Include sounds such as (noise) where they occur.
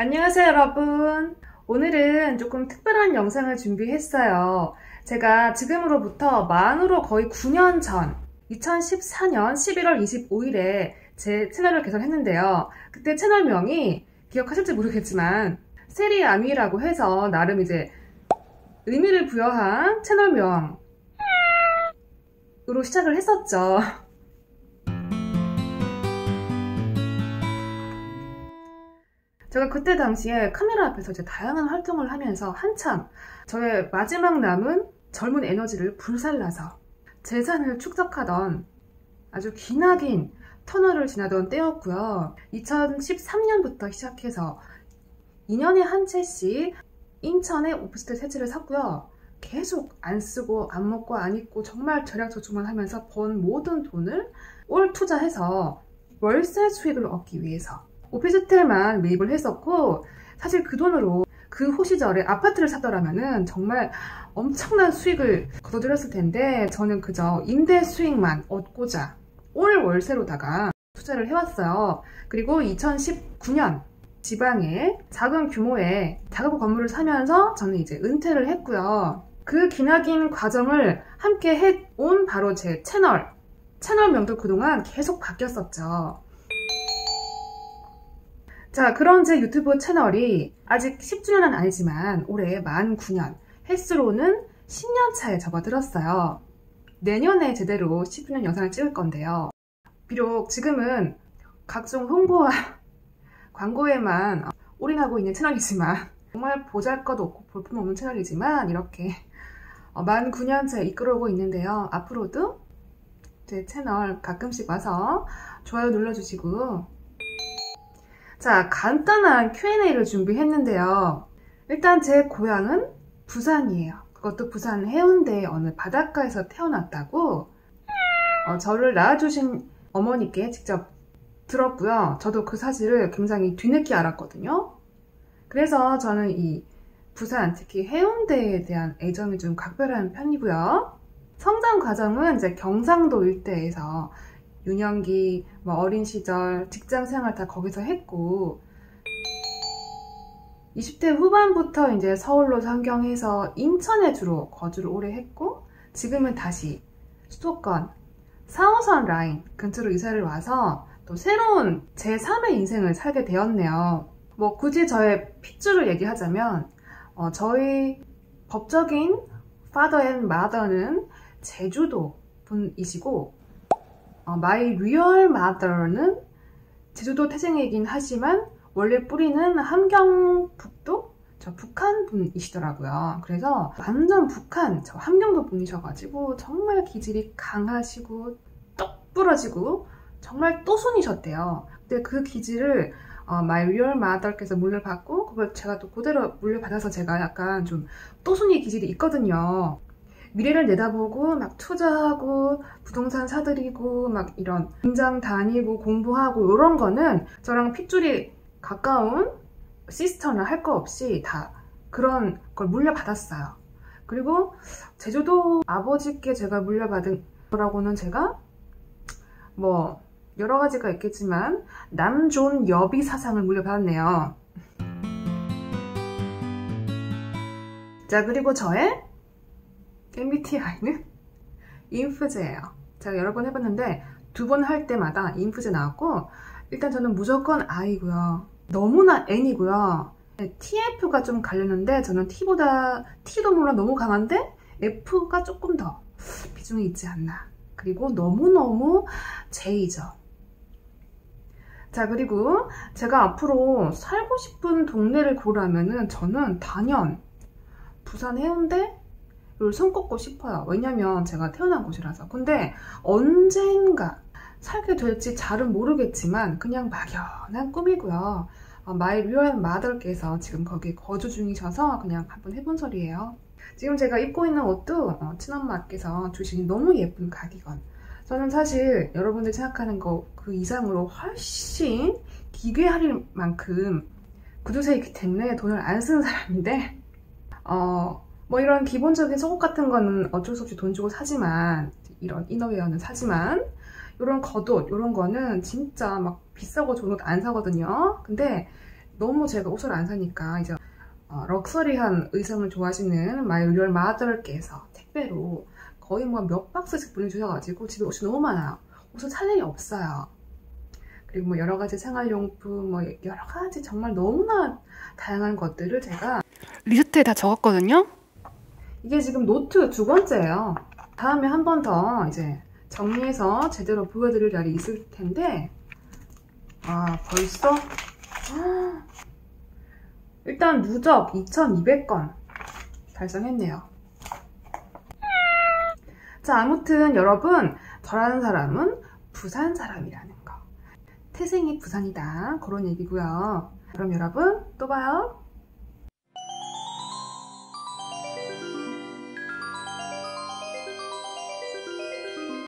안녕하세요 여러분. 오늘은 조금 특별한 영상을 준비했어요. 제가 지금으로부터 만으로 거의 9년 전 2014년 11월 25일에 제 채널을 개설했는데요. 그때 채널명이 기억하실지 모르겠지만 세리아미라고 해서 나름 이제 의미를 부여한 채널명 으로 시작을 했었죠 제가 그때 당시에 카메라 앞에서 이제 다양한 활동을 하면서 한참 저의 마지막 남은 젊은 에너지를 불살라서 재산을 축적하던 아주 기나긴 터널을 지나던 때였고요. 2013년부터 시작해서 2년에 한 채씩 인천에 오피스텔 세 채를 샀고요. 계속 안 쓰고 안 먹고 안 입고 정말 절약 저축만 하면서 번 모든 돈을 올 투자해서 월세 수익을 얻기 위해서 오피스텔만 매입을 했었고 사실 그 돈으로 그 호시절에 아파트를 사더라면은 정말 엄청난 수익을 거둬들였을 텐데 저는 그저 임대 수익만 얻고자 올 월세로다가 투자를 해왔어요. 그리고 2019년 지방에 작은 규모의 다가구 건물을 사면서 저는 이제 은퇴를 했고요. 그 기나긴 과정을 함께 해온 바로 제 채널. 채널명도 그동안 계속 바뀌었었죠. 자, 그런 제 유튜브 채널이 아직 10주년은 아니지만 올해 만 9년, 횟수로는 10년 차에 접어들었어요. 내년에 제대로 10주년 영상을 찍을 건데요. 비록 지금은 각종 홍보와 (laughs) 광고에만 올인하고 있는 채널이지만 (laughs) 정말 보잘것 없고 볼품없는 채널이지만 이렇게 만 9년째 이끌어오고 있는데요. 앞으로도 제 채널 가끔씩 와서 좋아요 눌러주시고 자, 간단한 Q&A를 준비했는데요. 일단 제 고향은 부산이에요. 그것도 부산 해운대 어느 바닷가에서 태어났다고 어, 저를 낳아주신 어머니께 직접 들었고요. 저도 그 사실을 굉장히 뒤늦게 알았거든요. 그래서 저는 이 부산, 특히 해운대에 대한 애정이 좀 각별한 편이고요. 성장 과정은 이제 경상도 일대에서 유년기, 뭐 어린 시절, 직장 생활 다 거기서 했고 20대 후반부터 이제 서울로 상경해서 인천에 주로 거주를 오래 했고 지금은 다시 수도권 4호선 라인 근처로 이사를 와서 또 새로운 제3의 인생을 살게 되었네요. 뭐 굳이 저의 핏줄을 얘기하자면 어, 저희 법적인 father and mother는 제주도 분이시고 어, My Real Mother는 제주도 태생이긴 하지만 원래 뿌리는 함경북도 저 북한 분이시더라고요. 그래서 완전 북한 저 함경도 분이셔가지고 정말 기질이 강하시고 똑 부러지고 정말 또순이셨대요. 근데 그 기질을 어, My Real Mother께서 물려받고 그걸 제가 또 그대로 물려받아서 제가 약간 좀 또순이 기질이 있거든요. 미래를 내다보고 막 투자하고 부동산 사들이고 막 이런 공장 다니고 공부하고 이런 거는 저랑 핏줄이 가까운 시스터나 할 거 없이 다 그런 걸 물려받았어요. 그리고 제주도 아버지께 제가 물려받은 거라고는 제가 뭐 여러 가지가 있겠지만 남존 여비 사상을 물려받았네요. 자 그리고 저의 MBTI는 인프제예요. 제가 여러 번 해봤는데 두 번 할 때마다 인프제 나왔고 일단 저는 무조건 I고요. 너무나 N이고요. TF가 좀 갈렸는데 저는 T보다 T도 물론 너무 강한데 F가 조금 더 비중이 있지 않나. 그리고 너무너무 J죠. 자 그리고 제가 앞으로 살고 싶은 동네를 고르라면은 저는 단연 부산 해운대 를 손 꼽고 싶어요. 왜냐면 제가 태어난 곳이라서. 근데 언젠가 살게 될지 잘은 모르겠지만 그냥 막연한 꿈이고요. 어, my real mother께서 지금 거기 거주 중이셔서 그냥 한번 해본 소리예요. 지금 제가 입고 있는 옷도 어, 친엄마께서 주신 너무 예쁜 가디건. 저는 사실 여러분들 생각하는 거 그 이상으로 훨씬 기괴할 만큼 구두쇠 있기 때문에 돈을 안 쓰는 사람인데 어, 뭐 이런 기본적인 속옷 같은 거는 어쩔 수 없이 돈 주고 사지만 이런 이너웨어는 사지만 이런 겉옷 이런 거는 진짜 막 비싸고 좋은 옷 안 사거든요 근데 너무 제가 옷을 안 사니까 이제 어, luxury한 의상을 좋아하시는 my real mother께서 택배로 거의 뭐 몇 박스씩 보내주셔가지고 집에 옷이 너무 많아요. 옷을 살 일이 없어요. 그리고 뭐 여러 가지 생활용품, 뭐 여러 가지 정말 너무나 다양한 것들을 제가 리스트에 다 적었거든요. 이게 지금 노트 두 번째예요. 다음에 한 번 더 이제 정리해서 제대로 보여드릴 날이 있을 텐데 아 벌써 일단 누적 2200건 달성했네요. 자 아무튼 여러분 저라는 사람은 부산 사람이라는 거 태생이 부산이다 그런 얘기고요. 그럼 여러분 또 봐요.